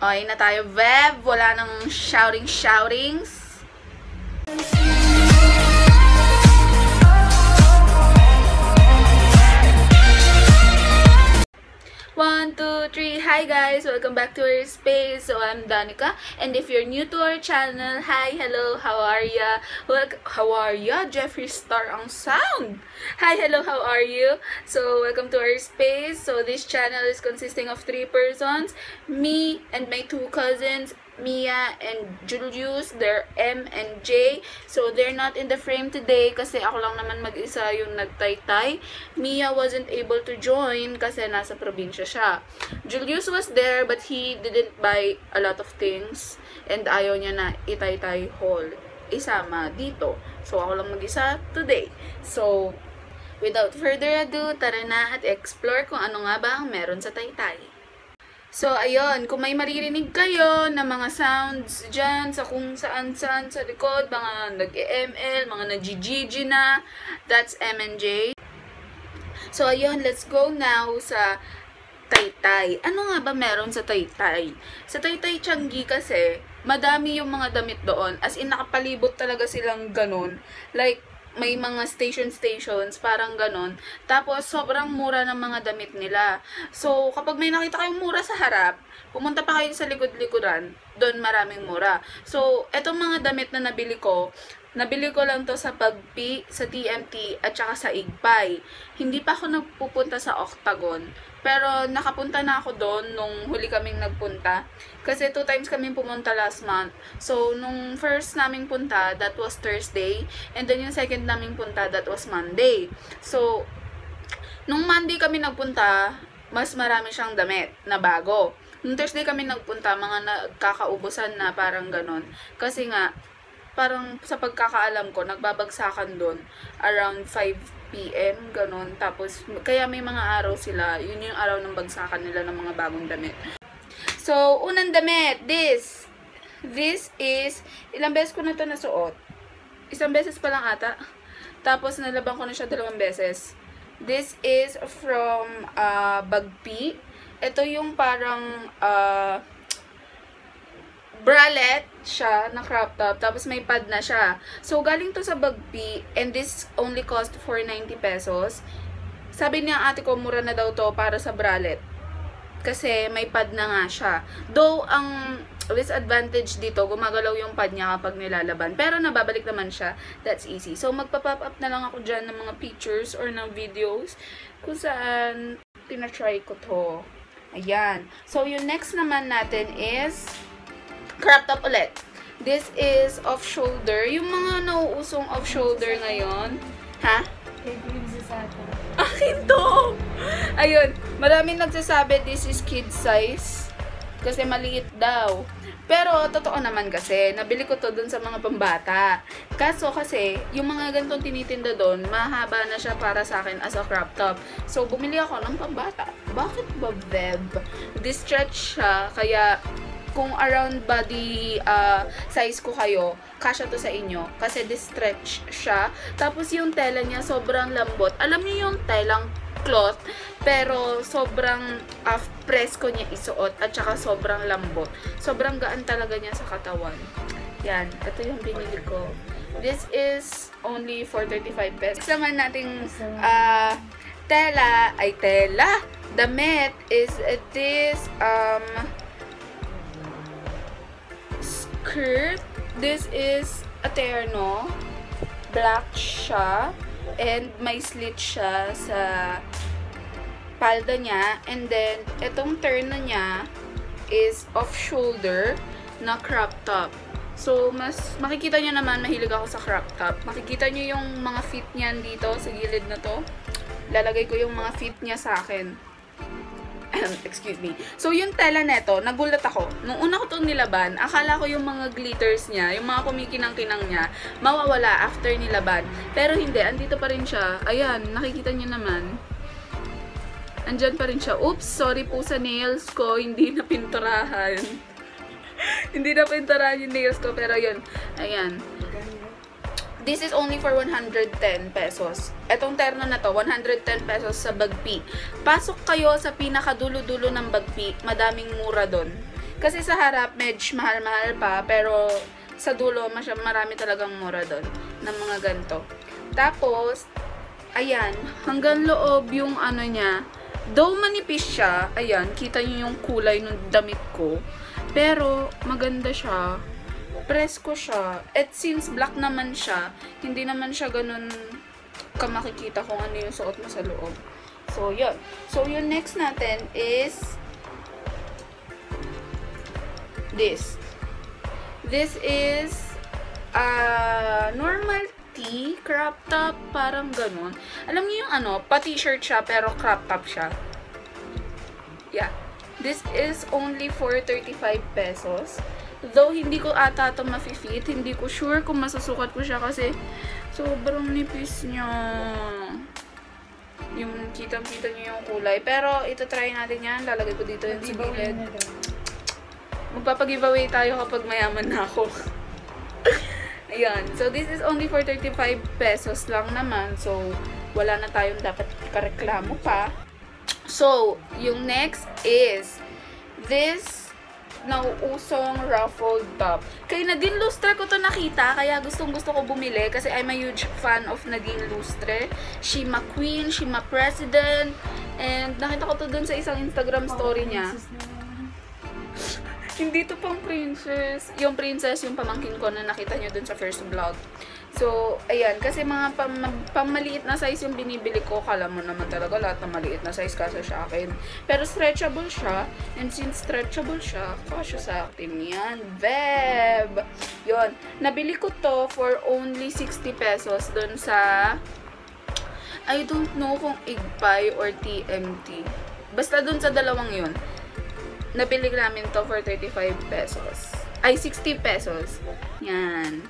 Okay na tayo, Web. Wala nang shouting-shoutings. One, two, three. Hi guys! Welcome back to our space. So, I'm Danica. And if you're new to our channel, hi, hello, how are ya? Well, how are ya? Jeffree Star ang sound! Hi, hello, how are you? So, welcome to our space. So, this channel is consisting of three persons. Me and my two cousins, Mia and Julius, they're M and J. So, they're not in the frame today kasi ako lang naman mag-isa yung nagtaytay. Mia wasn't able to join kasi nasa probinsya siya. Julius was there but he didn't buy a lot of things and ayaw niya na itaytay haul isama dito. So, ako lang mag-isa today. So, without further ado, tara na at explore kung ano nga ba ang meron sa taytay. So, ayun, kung may maririnig kayo na mga sounds dyan sa kung saan-saan sa likod, mga nag-ML, mga nag-GG na, that's M&J. So, ayun, let's go now sa Taytay. Ano nga ba meron sa Taytay? Sa Taytay Changi kasi, madami yung mga damit doon. As in, nakapalibot talaga silang ganun. Like, may mga station-stations, parang ganon. Tapos, sobrang mura ng mga damit nila. So, kapag may nakita kayong mura sa harap, pumunta pa kayo sa likod-likuran, doon maraming mura. So, etong mga damit na nabili ko, nabili ko lang to sa Pagpi, sa TMT, at saka sa Igpay. Hindi pa ako nagpupunta sa Octagon. Pero nakapunta na ako doon nung huli kaming nagpunta. Kasi two times kaming pumunta last month. So, nung first naming punta, that was Thursday. And then yung second naming punta, that was Monday. So, nung Monday kami nagpunta, mas marami siyang damit na bago. Nung Thursday kami nagpunta, mga nagkakaubusan na parang ganon. Kasi nga, parang sa pagkakaalam ko, nagbabagsakan doon around 5 p.m. ganun. Tapos, kaya may mga araw sila, yun yung araw ng bagsakan nila ng mga bagong damit. So, unang damit, this. This is, ilang beses ko na to nasuot. Isang beses pa lang ata. Tapos, nalaban ko na siya dalawang beses. This is from uh, Bagpi. Ito yung parang uh, bralette siya na crop top. Tapos may pad na siya. So, galing to sa Bagpi. And this only cost 490 pesos. Sabi niya ate ko, mura na daw to para sa bralette. Kasi may pad na nga siya. Though, ang disadvantage dito, gumagalaw yung pad niya kapag nilalaban. Pero nababalik naman siya. That's easy. So, magpa-pop up na lang ako dyan ng mga pictures or ng videos kung saan tinatry ko to. Ayan. So, yung next naman natin is crop top ulit. This is off-shoulder. Yung mga nauusong off-shoulder ngayon. Ha? Akin to! Ayun. Maraming nagsasabi this is kid size. Kasi maliit daw. Pero, totoo naman kasi, nabili ko to dun sa mga pambata. Kaso kasi, yung mga ganitong tinitinda doon, mahaba na siya para sa akin as a crop top. So, bumili ako ng pambata. Bakit ba, Beb? This stretch siya, kaya kung around body uh, size ko kayo, kasya to sa inyo. Kasi di-stretch siya. Tapos yung tela niya sobrang lambot. Alam niyo yung telang cloth, pero sobrang uh, presko niya isuot at saka sobrang lambot. Sobrang gaan talaga niya sa katawan. Yan, ito yung binili ko. This is only for 35 pesos. Naman nating uh, tela, ay tela, damit is this um, skirt. This is a terno. Black siya. And may slit siya sa palda niya. And then, itong terno niya is off-shoulder na crop top. So, mas makikita nyo naman, mahilig ako sa crop top. Makikita nyo yung mga fit niyan dito sa gilid na to. Lalagay ko yung mga fit niya sa akin. excuse me. So, yung tela neto, nagulat ako. Nung una ko itong nilaban, akala ko yung mga glitters niya, yung mga kumikinang-kinang niya, mawawala after nilaban. Pero hindi, andito pa rin siya. Ayan, nakikita niyo naman. Andyan pa rin siya. Oops, sorry po sa nails ko, hindi na pinturahan. hindi na pinturahan yung nails ko, pero yun. Ayan. This is only for 110 pesos. Etong terno na to, 110 pesos sa Bagpi. Pasok kayo sa pinakadulo-dulo ng Bagpi, madaming mura doon. Kasi sa harap, medj mahal-mahal pa, pero sa dulo, marami talagang mura doon ng mga ganito. Tapos, ayan, hanggang loob yung ano niya, though manipis siya, ayan, kita niyo yung kulay ng damit ko, pero maganda siya, presko siya, at since black naman siya, hindi naman siya ganun ka makikita kung ano yung suot mo sa loob. So, yun. So, yung next natin is this. This is uh, normal tee, crop top, parang ganun. Alam niyo yung ano, pa-t-shirt siya pero crop top siya. Yeah. This is only for 35 pesos. Though hindi ko ata ito mafi-fit, hindi ko sure kung masusukat ko siya kasi sobrang nipis niya. Yung kitang-kita niyo yung kulay. Pero ito try natin yan. Lalagay ko dito yung sibilid. Magpapag-giveaway tayo kapag mayaman na ako. Ayan. So, this is only for 35 pesos lang naman. So, wala na tayong dapat kareklamo pa. So, yung next is this nauusong ruffled top. Kay Nadine Lustre ko to nakita, kaya gustong gusto ko bumili kasi I'm a huge fan of Nadine Lustre. She ma queen, she ma president, and nakita ko to dun sa isang Instagram story niya. Hindi to pang princess. Yung princess, yung pamangkin ko na nakita nyo dun sa first vlog. So, ayan. Kasi mga pam pamaliit na size yung binibili ko. Kala mo naman talaga lahat na maliit na size kasi sa akin. Pero stretchable siya. And since stretchable siya, kasya sa akin yan. Web! Yun. Nabili ko to for only 60 pesos dun sa... I don't know kung Igpay or TMT. Basta dun sa dalawang yun nabili namin to for 35 pesos. Ay, 60 pesos. Yan.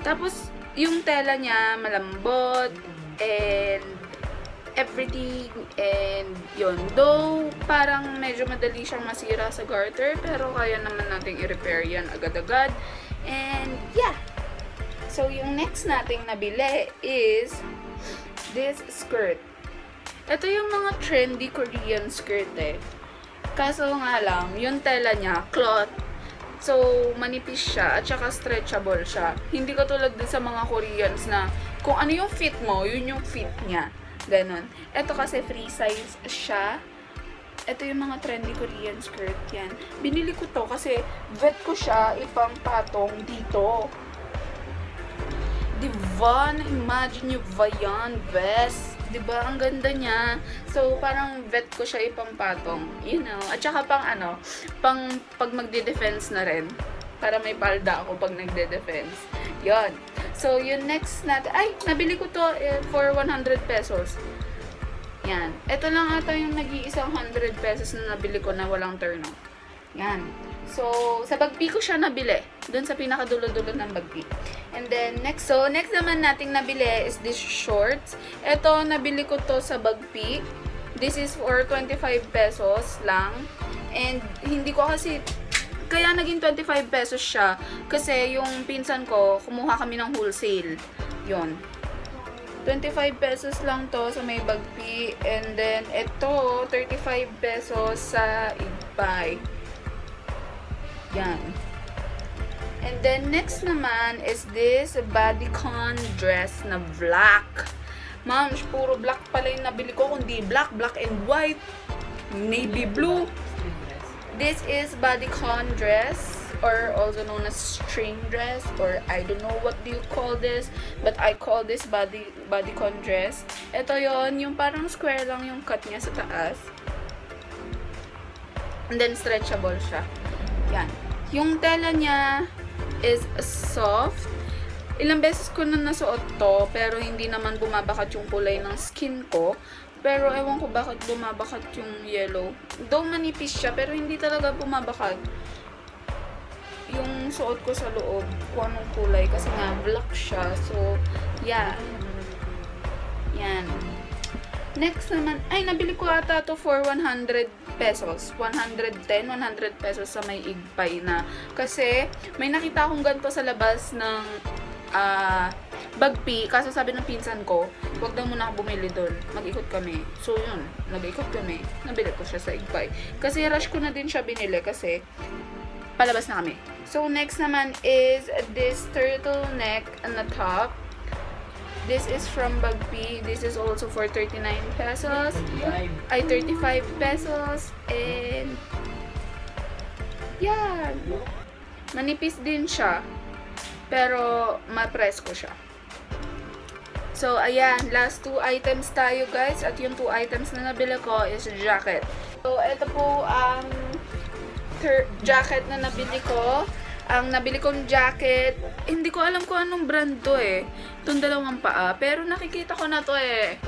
Tapos, yung tela niya, malambot, and everything, and yun. Though, parang medyo madali siyang masira sa garter, pero kaya naman nating i-repair yan agad-agad. And, yeah. So, yung next nating nabili is this skirt. Ito yung mga trendy Korean skirt eh. Kaso nga lang, yung tela niya, cloth. So, manipis siya at saka stretchable siya. Hindi katulad dun sa mga Koreans na kung ano yung fit mo, yun yung fit niya. Ganon. Ito kasi free size siya. Ito yung mga trendy Korean skirt yan. Binili ko to kasi vet ko siya ipang patong dito. Diba? Imagine yung Vayan vest. 'Di ba? Ang ganda niya. So parang vet ko siya ipampatong, you know. At saka pang ano, pang pag magde-defense na rin para may palda ako pag nagde-defense. 'Yon. So yung next natin, ay, nabili ko to eh, for 100 pesos. Yan. Ito lang ata yung nag-iisang 100 pesos na nabili ko na walang turn off. Yan. So, sa bagpi ko siya nabili. Doon sa pinakadulo-dulo ng bagpi. And then, next. So, next naman nating nabili is this shorts. Ito, nabili ko to sa bagpi. This is for 25 pesos lang. And, hindi ko kasi kaya naging 25 pesos siya kasi yung pinsan ko kumuha kami ng wholesale yon 25 pesos lang to sa may bagpi and then ito 35 pesos sa Igpay yan. And then, next naman is this bodycon dress na black. Ma'am, puro black pala yung nabili ko. Kundi black, black and white, navy blue. This is bodycon dress or also known as string dress or I don't know what do you call this but I call this body bodycon dress. Ito yon yung parang square lang yung cut niya sa taas. And then stretchable siya. Yan. Yung tela niya is soft. Ilang beses ko na nasuot to, pero hindi naman bumabakat yung kulay ng skin ko. Pero ewan ko bakit bumabakat yung yellow. Though manipis siya, pero hindi talaga bumabakat yung suot ko sa loob kung anong kulay. Kasi nga, black siya. So, yeah. Yan. Next naman, ay, nabili ko ata to for 100 pesos. 110, 100 pesos sa may igpay na. Kasi, may nakita akong ganito sa labas ng uh, bagpi. Kaso sabi ng pinsan ko, wag daw muna bumili doon. Mag-ikot kami. So, yun. Nag-ikot kami. Nabili ko siya sa igpay. Kasi rush ko na din siya binili kasi palabas na kami. So, next naman is this turtleneck the top. This is from Bagpi. This is also for 39 pesos. Ay, 35 pesos. And, yan. Manipis din siya. Pero, ma-press ko siya. So, ayan. Last two items tayo, guys. At yung two items na nabili ko is jacket. So, ito po ang jacket na nabili ko. Ang nabili kong jacket, hindi ko alam kung anong brand to eh. Itong dalawang paa. Pero nakikita ko na to eh.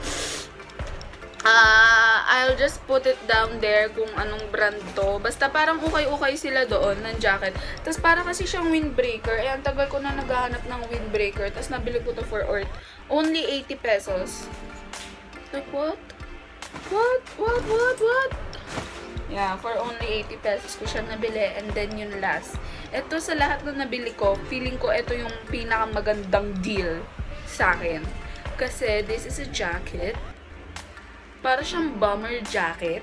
Uh, I'll just put it down there kung anong brand to. Basta parang ukay-ukay sila doon ng jacket. Tapos para kasi siyang windbreaker. Eh, ang tagal ko na naghahanap ng windbreaker. Tapos nabili ko to for or only 80 pesos. Like, what? What? What? What? What? Yeah, for only 80 pesos ko siya nabili. And then yung last. Ito sa lahat na nabili ko, feeling ko ito yung pinakamagandang deal sa akin. Kasi this is a jacket. Para siyang bomber jacket.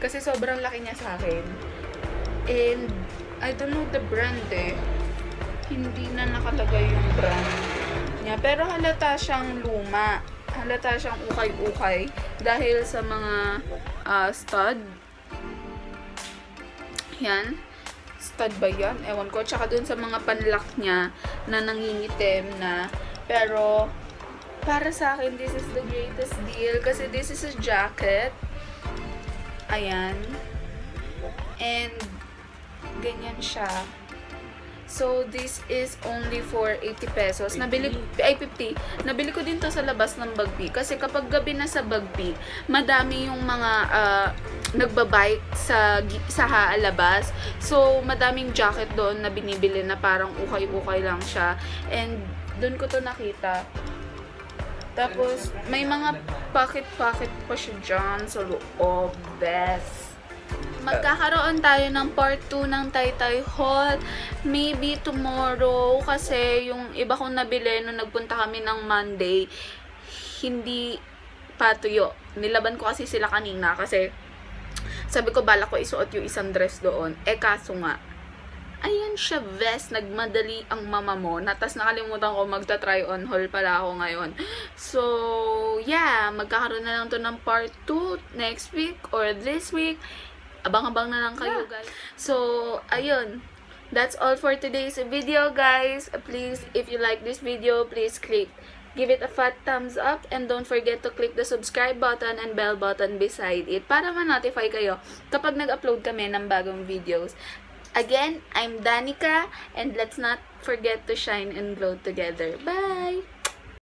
Kasi sobrang laki niya sa akin. And, I don't know the brand eh. Hindi na nakalagay yung brand niya. Pero halata siyang luma. Halata siyang ukay-ukay. Dahil sa mga uh, stud. Yan. Stud ba yan? Ewan ko. Tsaka dun sa mga panlock niya na nangingitim na. Pero, para sa akin, this is the greatest deal. Kasi this is a jacket. Ayan. And, ganyan siya. So, this is only for 80 pesos. Nabili, ay 50. Nabili ko din to sa labas ng Bagbi. Kasi kapag gabi na sa Bagbi, madami yung mga uh, nagbabike sa, sa labas. So, madaming jacket doon na binibili na parang ukay-ukay lang siya. And, doon ko to nakita. Tapos, may mga pocket-pocket pa siya dyan sa loob. Best. Magkakaroon tayo ng part 2 ng Taytay Hall. Maybe tomorrow. Kasi yung iba kong nabili nung nagpunta kami ng Monday, hindi patuyo. Nilaban ko kasi sila kanina kasi sabi ko bala ko isuot yung isang dress doon. Eh kaso nga, ayan siya, vest, nagmadali ang mama mo. Natas nakalimutan ko, magta-try on haul pala ako ngayon. So, yeah, magkakaroon na lang to ng part 2 next week or this week. Abang-abang na lang kayo, guys. So, ayun. That's all for today's video, guys. Please, if you like this video, please click give it a fat thumbs up and don't forget to click the subscribe button and bell button beside it para ma-notify kayo kapag nag-upload kami ng bagong videos. Again, I'm Danica, and let's not forget to shine and glow together. Bye!